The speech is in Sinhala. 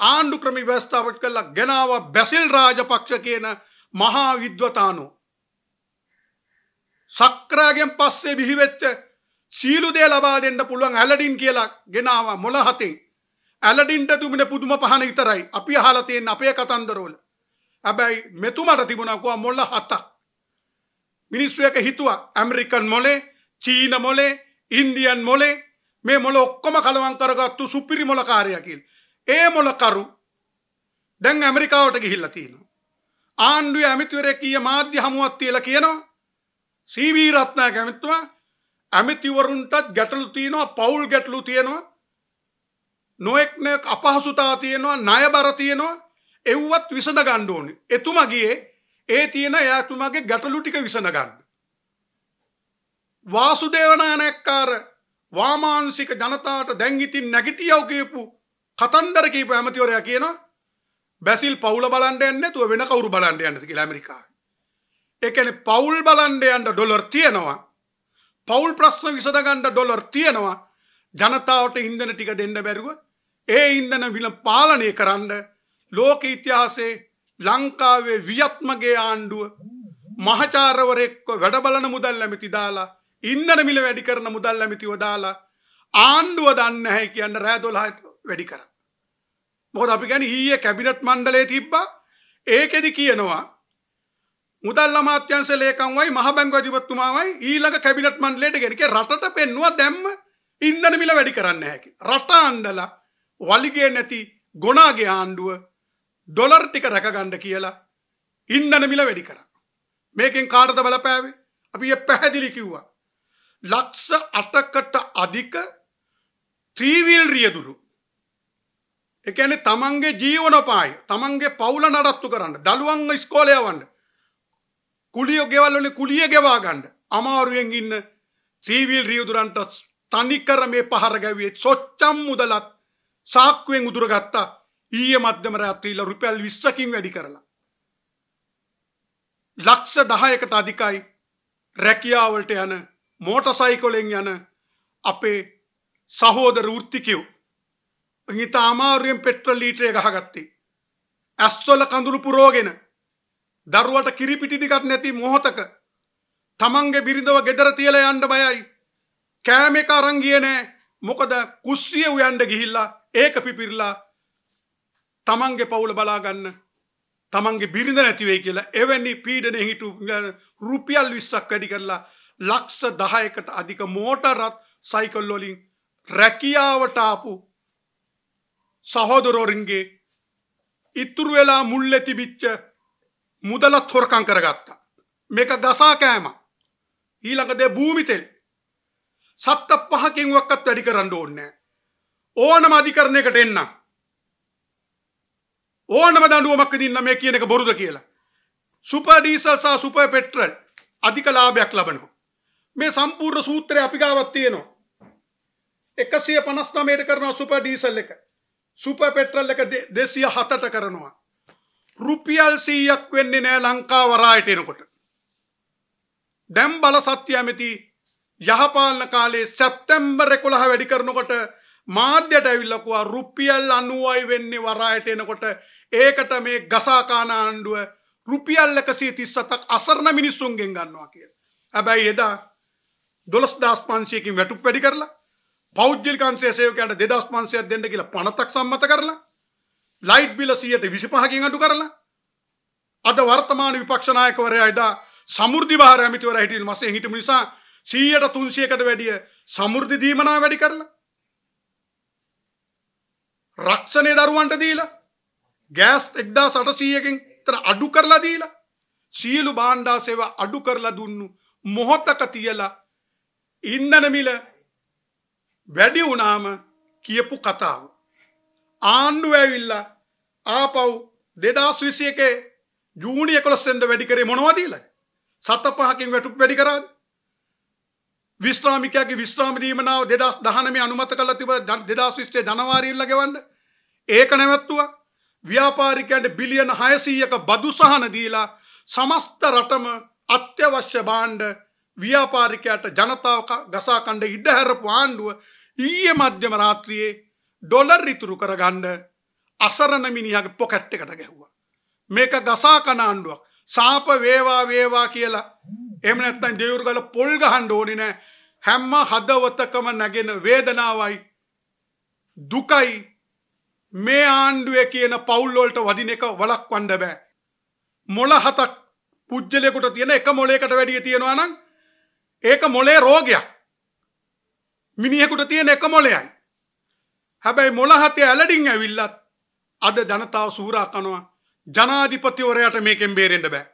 ආණ්ඩු ක්‍රම ව්‍යවස්ථාවට කළා ගෙනාව බැසිල් රාජපක්ෂ කියන මහා විද්වතානෝ. සක්‍රාගෙන් පස්සේ බිහිවෙච්ච සීලු දේ ලබා දෙන්න පුළුවන් ඇලඩින් කියලා ගෙනාව මොළ හතෙන්. ඇලඩින්ට තුමින පුදුම පහන විතරයි අපි අහලා තියෙන අපේ කතන්දරවල. හැබැයි මෙතුමට තිබුණා මොල්ල හතක්. මිනිස්සු එක හිතුවා ඇමරිකන් මොලේ චීන මොලේ ඉන්දියන් මොලේ මේ මොල ඔක්කොම කලවම් කරගත්තු සුපිරි මොලකාරය කියලා. ඒ මොලකරු දැන් ඇමරිකාවට ගිහිල්ලා තියෙනවා. ආණ්ඩුවේ ඇමතිවරයෙක් ඊයේ මාධ්‍ය හමුවක් තියලා කියනවා සීවී රත්නායක ඇමතිතුමා ඇමතිවරුන්ටත් ගැටලු තියෙනවා පවුල් ගැටලු තියෙනවා නොඑක් නොඑක් අපහසුතා තියෙනවා ණයබර තියෙනවා එව්වත් විසඳ ගන්න ඕනේ. එතුමා ගියේ ඒ තියෙන එයාතුමාගේ ගැටලු ටික විසඳ ගන්න. වාසුදේව නායකකාර වාමාංශික ජනතාවට දැන් ඉතින් නැගිටියව කියපු කතන්දර කියපු ඇමතිවරයා කියනවා බැසිල් පවුල බලන්න යන්නේ නැතුව වෙන කවුරු බලන්න යන්නද කියලා ඇමරිකාවේ. ඒ කියන්නේ පවුල් බලන්න යන්න ඩොලර් තියෙනවා. පවුල් ප්‍රශ්න විසඳගන්න ඩොලර් තියෙනවා. ජනතාවට ඉන්ධන ටික දෙන්න බැරුව ඒ ඉන්ධන විල පාලනය කරන්න ලෝක ඉතිහාසයේ ලංකාවේ වියත්මගේ ආණ්ඩුව මහචාරවරෙක්ව වැඩ බලන මුදල් ඇමති දාලා ඉන්ධන මිල වැඩි කරන මුදල් ඇමතිව දාලා ආණ්ඩුව දන්නේ නැහැ කියන්න රෑ 12ට වැඩි කරා. මොකද අපි කියන්නේ ඊයේ කැබිනට් මණ්ඩලයේ තිබ්බා ඒකෙදි කියනවා මුදල් අමාත්‍යංශ ලේකම්වයි මහ බැංකුව අධිපතිතුමාවයි ඊළඟ කැබිනට් මණ්ඩලයට ගෙනක රටට පෙන්නවා දැම්ම ඉන්ධන මිල වැඩි කරන්න හැකි. රට අන්දලා වලිගේ නැති ගොනාගේ ආණ්ඩුව ඩොලර් ටික රැකගන්න කියලා ඉන්ධන මිල වැඩි කරා. මේකෙන් කාටද බලපෑවේ? අපි ඒ පැහැදිලි කිව්වා. ලක්ෂ 8කට අධික ත්‍රිවිල් රියදුරු. ඒ කියන්නේ තමන්ගේ ජීවනෝපාය, තමන්ගේ පවුල නඩත්තු කරන්න, දරුවන් ඉස්කෝලේ යවන්න, කුලිය ගෙවල් වලින් කුලිය ගෙවා ගන්න අමාරුවෙන් ඉන්න ත්‍රිවිල් රියදුරන්ට තනිකර මේ පහර ගැව්වේ සොච්චම් මුදලත් සාක්කුවෙන් උදුරගත්තා. ඊයේ මධ්‍යම රාත්‍රියේ රුපියල් 20කින් වැඩි කරලා. ලක්ෂ 10කට අධිකයි රැකියාවලට යන මෝටර් සයිකලෙන් යන අපේ සහෝදර වෘත්තිකයෝ. හිත අමාරුවෙන් පෙට්‍රල් ලීටරය ගහගත්තේ. ඇස්වල කඳුළු පුරෝගෙන දරුවට කිරිපිටි ටිකක් නැති මොහොතක තමන්ගේ බිරිඳව ගෙදර තියලා යන්න බයයි. කෑම එක අරන් ගියේ නෑ. මොකද කුස්සිය උයන්න ගිහිල්ලා ඒක පිපිරලා තමන්ගේ පවුල බලා ගන්න තමන්ගේ බිරිඳ නැති වෙයි කියලා එවැනි පීඩනය හිටු රුපියල් 20ක් වැඩි කරලා ලක්ෂ 10කට අධික මෝටරත් සයිකල් වලින් රැකියාවට ආපු සහෝදරෝරින්ගේ ඉතුරු වෙලා මුල්ලේ තිබිච්ච මුදලත් හොරකම් කරගත්තා. මේක ගසා කෑම. ඊළඟ දේ භූමි තෙල්. සත්ත පහකින් වක්කත් වැඩි කරන්න ඕනේ ඕනම අධිකරණයකට එන්න. ඕනම දඬුවමක් දෙන්න මේ කියන එක බොරුද කියලා. සුපර් ඩීසල් සහ සුපර් පෙට්‍රල් අධික ලාභයක් ලබනවා. මේ සම්පූර්ණ සූත්‍රය අපි ගාවත් තියෙනවා. 159ට කරනවා සුපර් ඩීසල් එක. සුපර් පෙට්‍රල් එක 207ට කරනවා. රුපියල් 100ක් වෙන්නේ නෑ ලංකාව වරායට එනකොට. දැන් බල සත්‍ය ඇමති යහපාලන කාලේ සැප්තැම්බර් 11 වැඩි කරනකොට මාධ්‍යට ඇවිල්ලා කිව්වා රුපියල් 90යි වෙන්නේ වරායට එනකොට ඒකට මේ ගසාකාන ආණ්ඩුව රුපියල් 137ක් අසරණ මිනිස්සුන්ගෙන් ගන්නවා කියලා. හැබැයි එදා 12500කින් වැටුප් වැඩි කරලා පෞද්ගලික අංශයේ සේවකයන්ට 2500ක් දෙන්න කියලා පනතක් සම්මත කරලා ලයිට් බිල 125කින් අඩු කරලා අද වර්තමාන විපක්ෂ නායකවරයා එදා සමෘද්ධි බාහිර ඇමතිවරයා හිටින මාසේ හිටපු නිසා 100ට 300කට වැඩිය සමෘද්ධි දීමනා වැඩි කරලා රක්ෂණය දරුවන්ට දීලා ගෑස් 1800කින් තර අඩු කරලා දීලා සියලු භාණ්ඩා සේවා අඩු කරලා දුන්නු මොහොතක තියලා ඉන්ධන මිල වැඩි වුණාම කියපු කතාව. ආණ්ඩුව ඇවිල්ලා ආපව් 2021 ජූනි 11 වෙනිදා වැඩි කරේ මොනවද කියලා. සත පහකින් වැටුප් වැඩි කරාද? විශ්‍රාමිකයාගේ විශ්‍රාම දීමනාව 2019 අනුමත කළා තිබුණා 2020 ජනවාරියේ ගෙවන්න. ඒක නැවැත්තුවා. ව්‍යාපාරිකයන්ට බිලියන 600ක බදු සහන දීලා සමස්ත රටම අත්‍යවශ්‍ය භාණ්ඩ ව්‍යාපාරිකයට ජනතාව ගසා කණ්ඩ ඉඩ හැරපු ආණ්ඩුව ඊයේ මධ්‍යම රාත්‍රියේ ඩොලර් ඉතුරු කරගන්න අසරණ මිනිහගේ පොකැට් එකට ගැහුවා. මේක ගසා කන ආණ්ඩුවක්. සාප වේවා වේවා කියලා එහෙම නැත්නම් දෙවුරුගල පොල් ගහන්න ඕනේ නෑ. හැම හදවතකම නැගෙන වේදනාවයි දුකයි මේ ආණ්ඩුවේ කියන පවුල් වලට වදින එක වළක්වන්න බෑ. මොළ හතක් පුජ්‍යලයකට තියෙන එක මොලේකට වැඩිය තියෙනවා නම් ඒක මොලේ රෝගයක්. මිනිහෙකුට තියෙන එක මොලයයි. හැබැයි මොළ හතේ ඇලඩින් ඇවිල්ලත් අද ජනතාව සූරා කනවා ජනාධිපතිවරයට මේකෙන් බේරෙන්න බෑ.